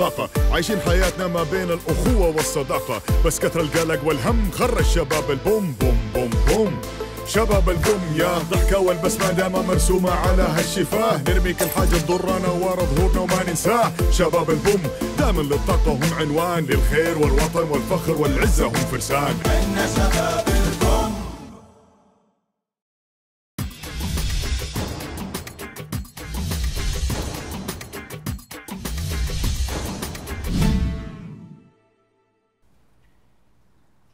تاني طاقة عايشين حياتنا ما بين الأخوة والصداقة. بس كثر القلق والهم خر الشباب البوم بوم بوم بوم. شباب البوم يا ضحكة والبسمة دايما مرسومة على هالشفاه. نرمي كل حاجة تضرنا ورا ظهورنا وما ننساه. شباب البوم دايما للطاقة هم عنوان للخير والوطن والفخر والعزة هم فرسان.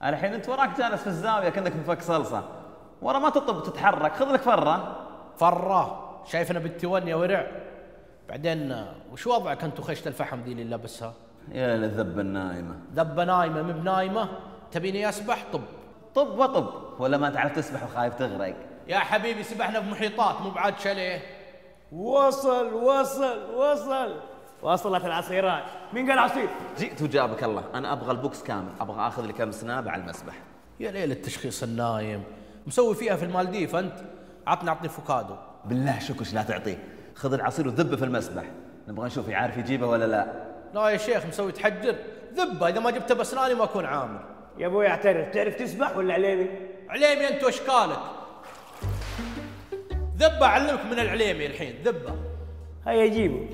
الحين انت وراك جالس في الزاوية كأنك مفك صلصة. ورا ما تطب تتحرك. خذ لك فرة. فرة. شايفنا بالتون يا ورع بعدين وش وضعك أنت وخشة الفحم ذي اللي لابسها؟ يا للذبه النايمه ذبة نايمة مب نايمة تبيني أسبح؟ طب. طب وطب. ولا ما تعرف تسبح وخايف تغرق. يا حبيبي سبحنا في محيطات مو بعاد شاليه. وصل وصل وصل. وصلت العصيرات. مين قال عصير؟ جئت وجابك الله. أنا أبغى ال box كامل. أبغى آخذ لي كم snap على المسبح. يا ليل التشخيص النايم. مسوي فيها في المالديف أنت. عطني عطني فوكادو. بالله شكش لا تعطيه. خذ العصير وذبه في المسبح. نبغى نشوف يعرف يجيبه ولا لا. لا يا شيخ مسوي تحجر. ذبه. إذا ما جبته باسناني ما أكون عامر يا أبوي اعترف. تعرف تسبح ولا عليمي؟ عليمي أنت واشكالك ذبة أعلمك من العليمي الحين. ذبة. هيا جيبه.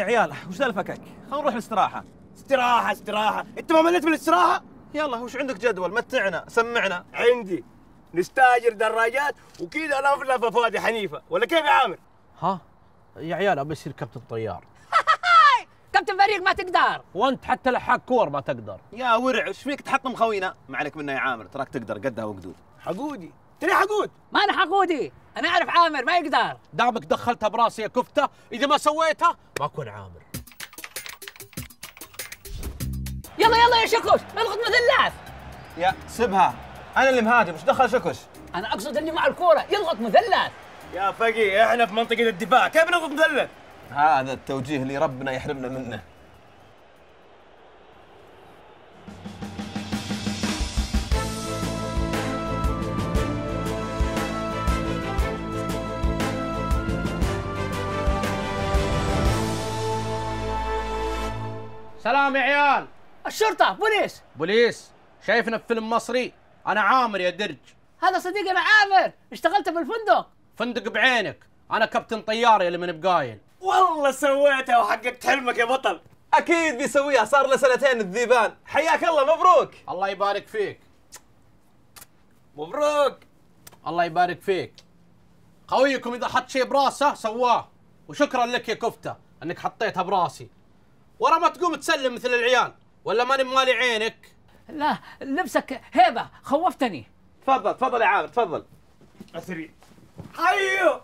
يا عيال وش ذا الفكك؟ خلينا نروح الاستراحة. استراحة استراحة. انت ما مليت من الاستراحة؟ يلا وش عندك جدول؟ متعنا سمعنا. عندي. نستاجر دراجات وكذا نفلف فؤاد حنيفة. ولا كيف يا عامر؟ ها؟ يا عيال أبي أصير كابتن طيار. كابتن فريق ما تقدر. وأنت حتى لحاق كور ما تقدر. يا ورع وش فيك تحطم خوينا؟ ما عليك منا يا عامر تراك تقدر قدها وقدود. حقودي. تري حقود؟ ما أنا حقودي. أنا أعرف عامر ما يقدر. دامك دخلتها براسي يا كفتة. إذا ما سويتها ما اكون عامر. يلا يلا يا شكوش الغط مثلث يا سبها أنا اللي مهاجم وش دخل شكش؟ أنا أقصد إني مع الكورة. يضغط مثلث يا فقي إحنا في منطقة الدفاع. كيف نضرب مثلث؟ هذا التوجيه اللي ربنا يحرمنا منه. سلام يا عيال. الشرطة بوليس. بوليس شايفنا في فيلم مصري؟ أنا عامر يا درج. هذا صديقنا عامر اشتغلت بالفندق. فندق بعينك. أنا كابتن طيار يا اللي من بقايل. والله سويتها وحققت حلمك يا بطل. أكيد بيسويها. صار له سنتين الذيبان. حياك الله مبروك. الله يبارك فيك. مبروك. الله يبارك فيك. خويكم إذا حط شيء براسه سواه. وشكرا لك يا كفتة إنك حطيتها براسي. ورا ما تقوم تسلم مثل العيال. ولا ماني مالي عينك؟ لا لبسك هيبة خوفتني. تفضل تفضل يا عامر تفضل. عسري حيو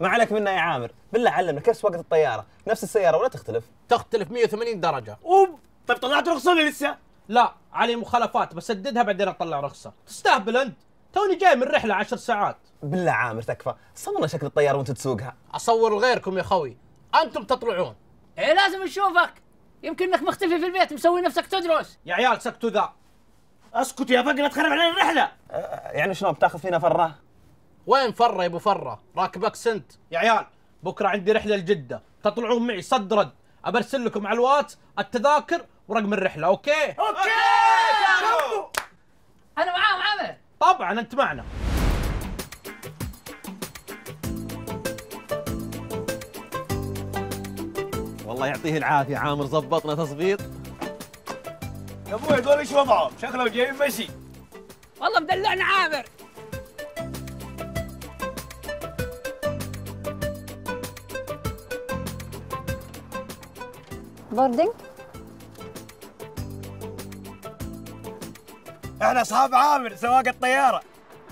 ما عليك منا يا عامر. بالله علمنا كيف سواقة الطيارة؟ نفس السيارة ولا تختلف؟ تختلف 180 درجة. أوب. طيب طلعت رخصة ولا لسه؟ لا علي مخالفات بسددها بعدين أطلع رخصة. تستهبل أنت. توني جاي من رحلة عشر ساعات. بالله عامر تكفى. صورنا شكل الطيارة وأنت تسوقها. أصور لغيركم يا خوي. أنتم تطلعون. إيه لازم نشوفك. يمكن إنك مختفي في البيت مسوي نفسك تدرس. يا عيال سكتوا ذا. اسكت يا لا تخرب علينا الرحلة. أه، يعني شلون بتاخذ فينا فرة؟ وين فرة يا أبو فرة؟ راكبك سنت. يا عيال بكرة عندي رحلة لجدة. تطلعون معي صد رد. أبرسل لكم على الواتس التذاكر ورقم الرحلة okay؟ okay! أنا معاهم عامر طبعا أنت معنا. والله يعطيه العافية عامر زبطنا تظبيط. يا أبوي هذول إيش وضعهم؟ شكلهم جايين مشي. والله مدلعنا عامر. بوردنج إحنا أصحاب عامر سواق الطيارة.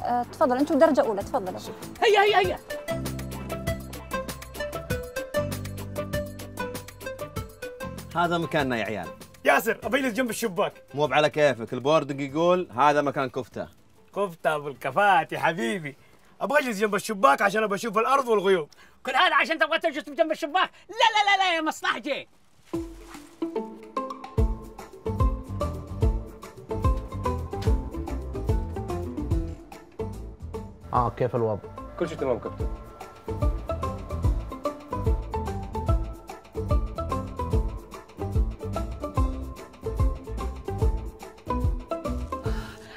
أه تفضل أنتم درجه أولى تفضلوا هيا هيا هيا. هذا مكاننا يا عيال. ياسر ابجلس جنب الشباك. مو على كيفك ال boarding يقول هذا مكان كفته. كفته أبو يا حبيبي. أبغى أجلس جنب الشباك عشان أبغى أشوف الأرض والغيوم. كل هذا عشان تبغى تجلس جنب الشباك؟ لا لا لا لا يا مصلحجي آه كيف الوضع؟ كل شيء تمام كابتن.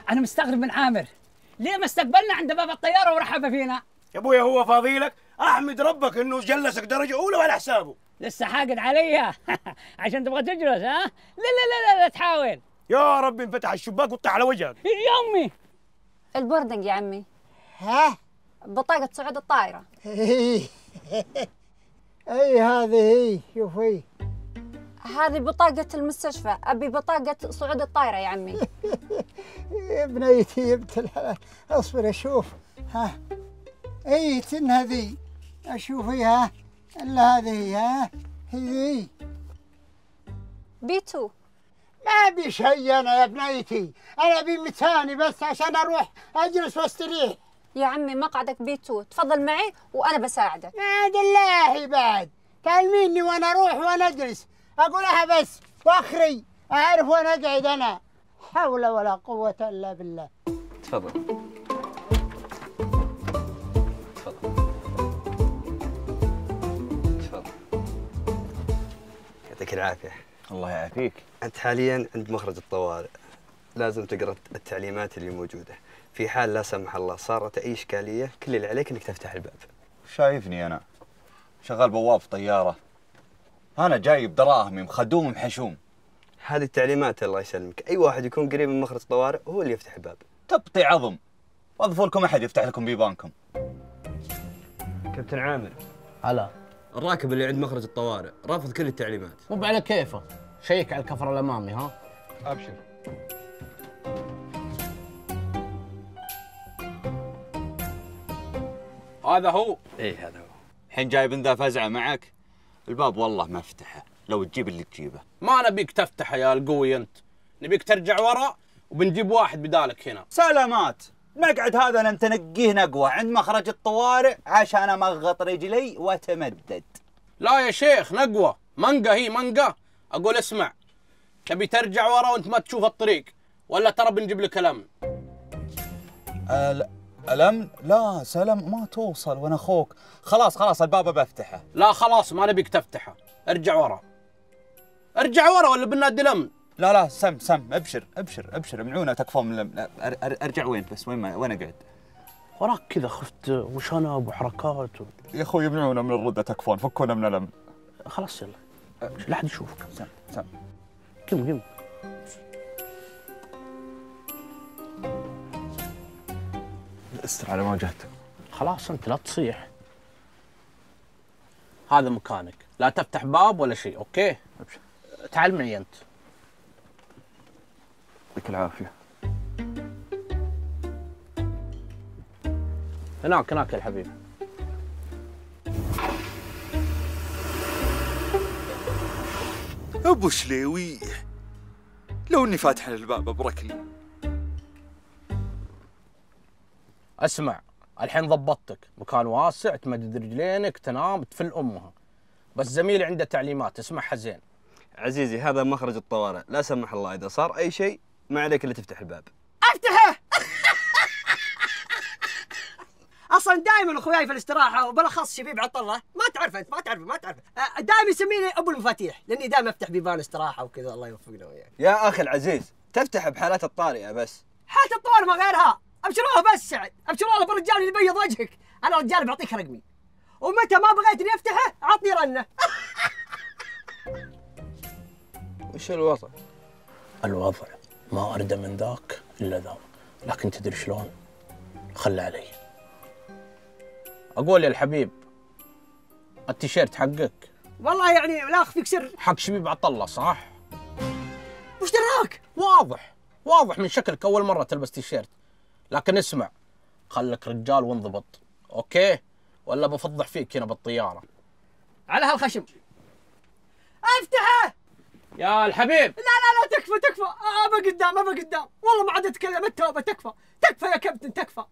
أنا مستغرب من عامر. ليه ما استقبلنا عند باب الطيارة ورحب فينا؟ يا ابويا هو فاضيلك؟ أحمد ربك إنه جلسك درجة أولى ولا حسابه. لسه حاقد عليا. عشان تبغى تجلس ها؟ لا لا لا لا, لا تحاول. يا رب انفتح الشباك وطلع على وجهك. يا أمي. ال boarding يا عمي. ها؟ بطاقة صعود الطائرة. إي إي هذه هي شوفي. هذه بطاقة المستشفى أبي بطاقة صعود الطائرة يا عمي. يا بنيتي يا بنت الحلال. أصبر أشوف. ها. إي تن هذي. اشوفي ها. إلا هذه هي ها. هذي B 2 ما بي شيء أنا يا بنيتي. أنا أبي مكاني بس عشان أروح أجلس وأستريح. يا عمي مقعدك B 2 تفضل معي وأنا بساعدك. ما دلاحي بعد. كلميني وأنا أروح وأنا أجلس. أقولها بس وأخري أعرف وين أقعد أنا. حول ولا قوة إلا بالله. تفضل. تفضل. يعطيك العافية. الله يعافيك. أنت حاليا عند مخرج الطوارئ. لازم تقرأ التعليمات اللي موجودة. في حال لا سمح الله صارت أي إشكالية كل اللي عليك إنك تفتح الباب. شايفني أنا. شغال بواب في طيارة. أنا جايب دراهمي مخدوم محشوم هذه التعليمات الله يسلمك. أي واحد يكون قريب من مخرج الطوارئ هو اللي يفتح الباب. تبطي عظم. وظفوا لكم أحد يفتح لكم بيبانكم. كابتن عامر. هلا. الراكب اللي عند مخرج الطوارئ رافض كل التعليمات. مو على كيفه. شيك على الكفر الأمامي ها؟ أبشر. هذا هو؟ اي هذا هو. الحين جايب ذا فزعة معك. الباب والله ما افتحه لو تجيب اللي تجيبه. ما نبيك تفتح يا القوي أنت. نبيك ترجع ورا وبنجيب واحد بدالك هنا. سلامات. المقعد هذا لن تنقيه نقوة. عند مخرج الطوارئ عشان أمغط رجلي وأتمدد. لا يا شيخ نقوة. منقة هي منقة. أقول اسمع. تبي ترجع ورا وأنت ما تشوف الطريق؟ ولا ترى بنجيب لك الأمن أل... الامن لا سلام ما توصل وأنا أخوك؟ خلاص خلاص الباب بفتحه. لا خلاص ما نبيك تفتحه. ارجع ورا. ارجع ورا ولا بنادي الأمن؟ لا لا سم سم ابشر ابشر ابشر. منعونا تكفون من. أر... ارجع وين بس؟ وين ما... وين أقعد؟ وراك كذا خفت وشنب وحركات و... يا أخوي يمنعونا من الرده تكفون. فكونا من الأمن. خلاص يلا. لا حد يشوفك. سم سم. قم قم. استر على مواجهتك خلاص أنت لا تصيح. هذا مكانك. لا تفتح باب ولا شيء أوكي؟ تعال معي أنت. يعطيك العافية. هناك هناك يا الحبيب أبو شليوي لو إني فاتح الباب بركلي اسمع الحين ضبطتك. مكان واسع تمدد رجلينك تنام تفل امها. بس زميلي عنده تعليمات اسمعها زين. عزيزي هذا مخرج الطوارئ. لا سمح الله إذا صار أي شيء ما عليك إلا تفتح الباب. أفتحه! أصلا دائما أخوياي في الاستراحة وبالأخص شبيب عطله ما تعرف أنت ما تعرف ما تعرف. دائما يسميني أبو المفاتيح لأني دائما أفتح بيبان استراحة وكذا. الله يوفقنا وياك يا أخي العزيز تفتح بحالات الطارئة بس. حالة الطوارئ ما غيرها. أبشروها بس سعد. أبشروها بالرجال اللي بيض وجهك. أنا رجال بعطيك رقمي. ومتى ما بغيت إني أفتحه عطني رنة. وش الوضع؟ الوضع ما أردى من ذاك إلا ذا لكن تدري شلون؟ خلى علي. أقول يا الحبيب التيشيرت حقك. والله يعني لا أخفيك سر. حق شبيب عطلة صح؟ وش دراك؟ واضح. واضح من شكلك أول مرة تلبس تيشيرت. لكن اسمع خلك رجال وانضبط okay؟ ولا بفضح فيك هنا بالطيارة. على هالخشم. أفتحه! يا الحبيب! لا لا لا تكفى تكفى. ابى قدام ابى قدام. والله ما عاد أتكلم التوبة تكفى. تكفى يا كابتن تكفى.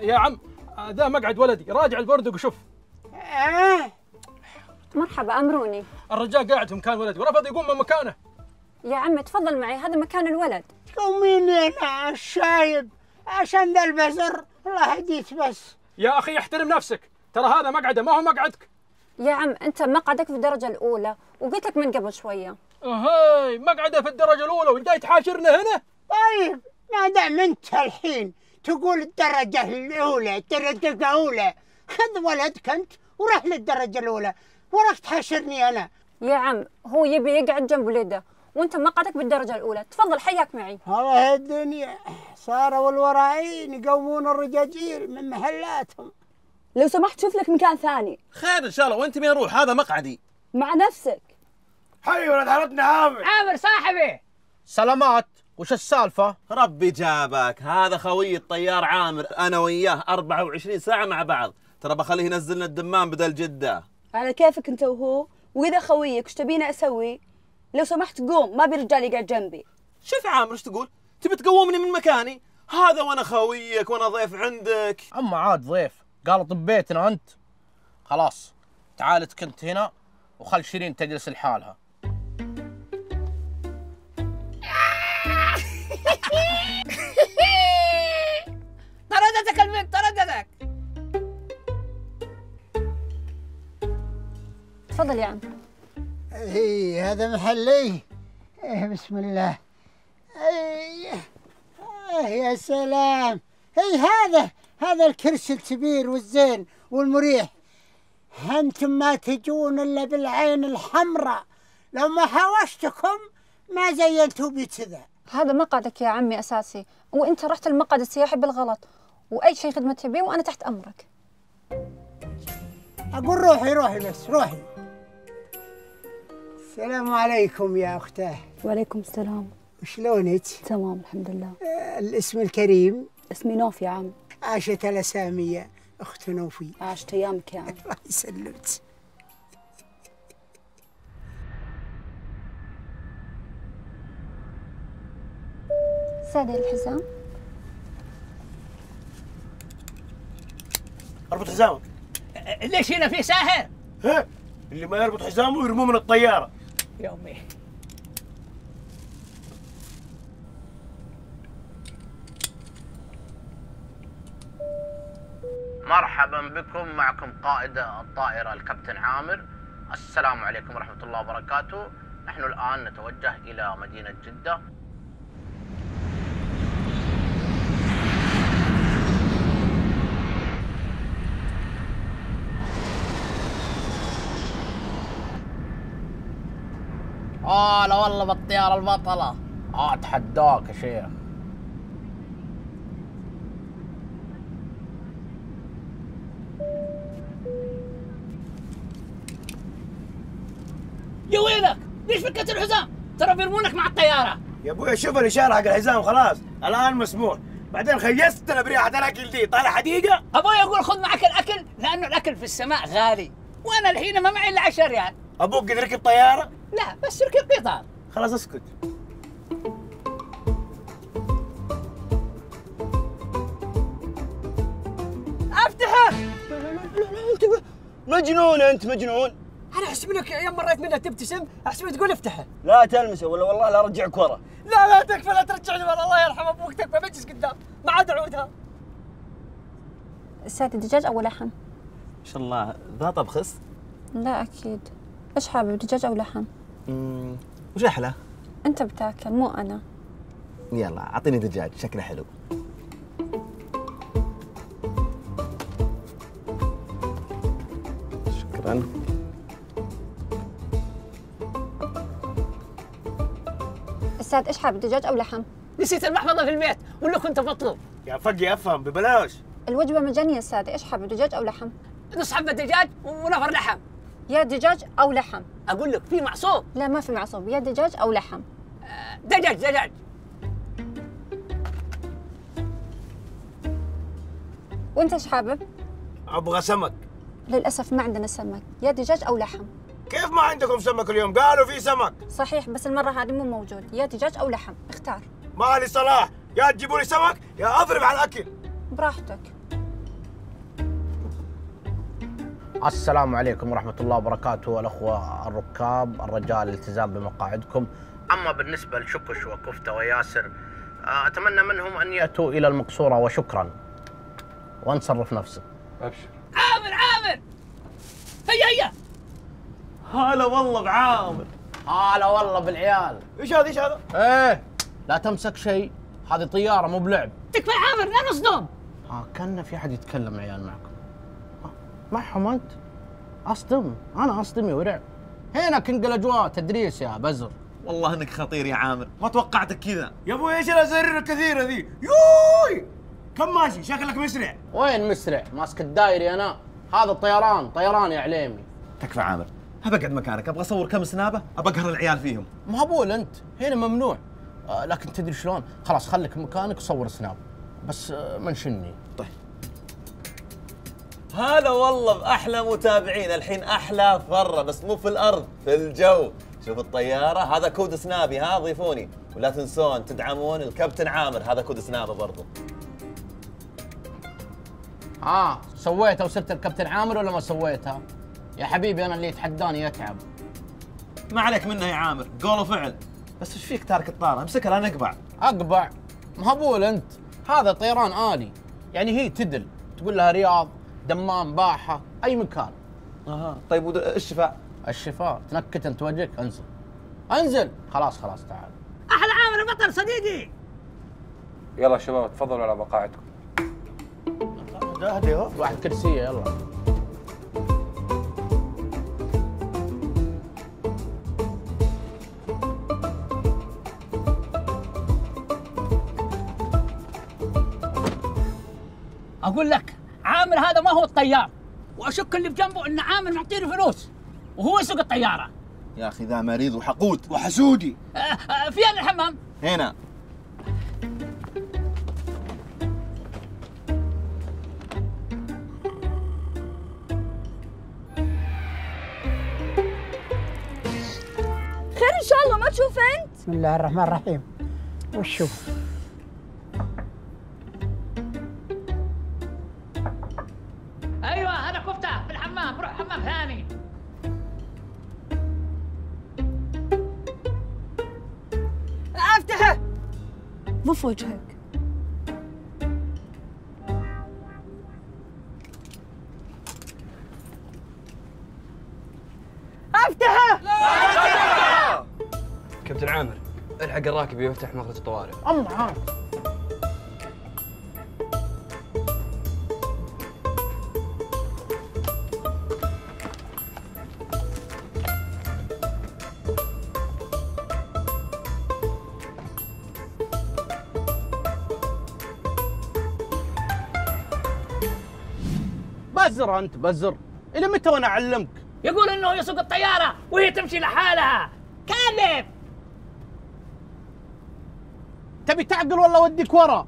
يا عم ذا مقعد ولدي. راجع ال boarding وشوف. مرحبا أمروني. الرجال قاعد في مكان ولدي. ورفض يقوم من مكانه. يا عمي تفضل معي هذا مكان الولد. قوميني أنا الشايب عشان ذا البزر الله يهديك بس. يا أخي احترم نفسك. ترى هذا مقعده ما هو مقعدك. يا عم أنت مقعدك في الدرجة الأولى وقلت لك من قبل شوية. هاي مقعده في الدرجة الأولى وجاي تحاشرنا هنا؟ طيب ما دام أنت الحين تقول الدرجة الأولى الدرجة الأولى خذ ولدك أنت وروح للدرجة الأولى وراك تحاشرني أنا. يا عم هو يبي يقعد جنب ولده. وانت مقعدك بالدرجة الأولى. تفضل حياك معي. والله الدنيا صاروا الورائين يقومون الرجاجيل من محلاتهم. لو سمحت شوف لك مكان ثاني. خير إن شاء الله وأنت مين أروح هذا مقعدي. مع نفسك. حي ولد حارتنا عامر عامر صاحبي. سلامات وش السالفة؟ ربي جابك. هذا خوي الطيار عامر أنا وياه 24 ساعة مع بعض. ترى بخليه ينزلنا الدمام بدل جدة. على كيفك أنت وهو؟ وإذا خويك وش تبيني أسوي؟ لو سمحت قوم ما ابي رجال يقعد جنبي. شوف يا عامر إيش تقول؟ تبي تقومني من مكاني؟ هذا وأنا خويك وأنا ضيف عندك. أما عاد ضيف قال طب بيتنا أنت. خلاص تعال أنت كنت هنا وخل شيرين تجلس لحالها. طردتك البنت طردتك. تفضل يا عم. اي هذا محلي. إيه بسم الله. اي آه يا سلام. اي هذا هذا الكرسي الكبير والزين والمريح. أنتم ما تجون إلا بالعين الحمراء. لو ما حوشتكم ما زينتوا بي كذا. هذا مقعدك يا عمي أساسي. وإنت رحت المقعد السياحي بالغلط. وأي شيء خدمة تبيه وأنا تحت أمرك. أقول روحي روحي بس روحي. السلام عليكم يا أختاه. وعليكم السلام. شلونك؟ تمام الحمد لله. الاسم الكريم؟ اسمي نوف يا عم عاشت الاسامية أخت نوفي. عاشت ايامك يا عم الله يسلمك. سادة الحزام أربط حزامك. ليش هنا في ساهر؟ ها؟ اللي ما يربط حزامه يرموه من الطيارة. يا امي مرحبا بكم. معكم قائد الطائرة الكابتن عامر. السلام عليكم ورحمة الله وبركاته. نحن الآن نتوجه إلى مدينة جدة. آه لا والله بالطيارة البطلة. آه أتحداك يا شيخ. يا وينك؟ ليش فكت الحزام؟ ترى بيرمونك مع الطيارة. يا أبوي شوف الاشاره حق الحزام خلاص. الآن مسموح. بعدين خيستنا بريحه الاكل دي. طالع حديقة؟ أبوي يقول خذ معك الأكل لأنه الأكل في السماء غالي. وأنا الحين ما معي إلا 10 ريال. أبوك قد ركب طيارة؟ لا بس ركب قطار. خلاص اسكت. أفتحه! مجنون أنت مجنون. أنا أحسب انك يوم مريت منها تبتسم أحسب تقول افتحه. لا تلمسه ولا والله لا أرجعك ورا. لا لا تكفى لا ترجعني ورا. الله يرحم أبوك تكفى بجلس قدام. ما عاد أعودها. سادة دجاج أو لحم ما شاء الله ذا طبخس لا أكيد. إيش حابب دجاج أو لحم؟ مم، وش أحلى؟ أنت بتاكل مو أنا. يلا أعطيني دجاج شكله حلو. شكرا. أستاذ إيش حابب دجاج أو لحم؟ نسيت المحفظة في البيت ولا كنت بطلب يا فقي أفهم ببلاش. الوجبة مجانية أستاذ إيش حابب دجاج أو لحم؟ نص حبه دجاج ونفر لحم. يا دجاج أو لحم. أقول لك في معصوب. لا ما في معصوب. يا دجاج أو لحم. دجاج دجاج. وأنت إيش حابب؟ أبغى سمك. للأسف ما عندنا سمك. يا دجاج أو لحم. كيف ما عندكم سمك اليوم؟ قالوا في سمك. صحيح بس المرة هذه مو موجود. يا دجاج أو لحم. اختار. مالي صلاح. يا تجيبوا لي سمك يا أضرب على الأكل. براحتك. السلام عليكم ورحمة الله وبركاته الأخوة الركاب الرجال الالتزام بمقاعدكم. أما بالنسبة لشكش وكفتة وياسر آه، أتمنى منهم أن يأتوا إلى المقصورة وشكرا. وانصرف نفسك. أبشر. عامر عامر! هيا هيا! هلا والله بعامر. هلا والله بالعيال. إيش هذا إيش هذا؟ إيه لا تمسك شيء. هذه طيارة مو بلعب. تكفى عامر لا نصدم. ها كان في أحد يتكلم عيال معكم؟ ها، معهم أنت. اصدم أنا أصدم يا ورع. هنا انقل أجواء. تدريس يا بزر. والله إنك خطير يا عامر. ما توقعتك كذا. يا أبوي إيش الازرار الكثيرة ذي؟ يوي كم ماشي شكلك مسرع وين مسرع ماسك الدايري أنا هذا الطيران طيران يا عليمي تكفى عامر ابى اقعد مكانك أبغى اصور كم سنابه ابى اقهر العيال فيهم مهبول انت هنا ممنوع آه لكن تدري شلون خلاص خليك مكانك وصور سناب بس آه منشني طيب هلا والله بأحلى متابعين. الحين أحلى فره بس مو في الأرض في الجو. شوف الطيارة هذا كود سنابي ها ضيفوني. ولا تنسون تدعمون الكابتن عامر هذا كود سنابه برضو. آه سويتها وصرت الكابتن عامر ولا ما سويتها يا حبيبي أنا اللي يتحداني يتعب. ما عليك منه يا عامر قول وفعل. بس إيش فيك تارك الطاره امسكها لا نقبع أقبع؟ مهبول أنت. هذا طيران آلي. يعني هي تدل. تقول لها رياض دمام باحة أي مكان. أها. طيب ود- الشفاء؟ الشفاء. تنكت أنت وجهك انزل. انزل! خلاص خلاص تعال. أحلى عامر بطل صديقي! يلا شباب تفضلوا على مقاعدكم واحد كرسية يلا. أقول لك عامر هذا ما هو الطيار. وأشك اللي بجنبه إن عامر معطيني فلوس. وهو يسوق الطيارة. يا أخي ذا مريض وحقود. وحسودي. آه، آه، فين الحمام؟ هنا. خير إن شاء الله ما تشوف أنت؟ بسم الله الرحمن الرحيم. وشو أيوه مو في وجهك. أفتحه! كابتن عامر الحق الراكب يفتح مخرج الطوارئ. ام عاد انت بزر. إلى متى وأنا اعلمك؟ يقول انه يسوق الطيارة وهي تمشي لحالها. كذب تبي تعقل ولا اوديك ورا؟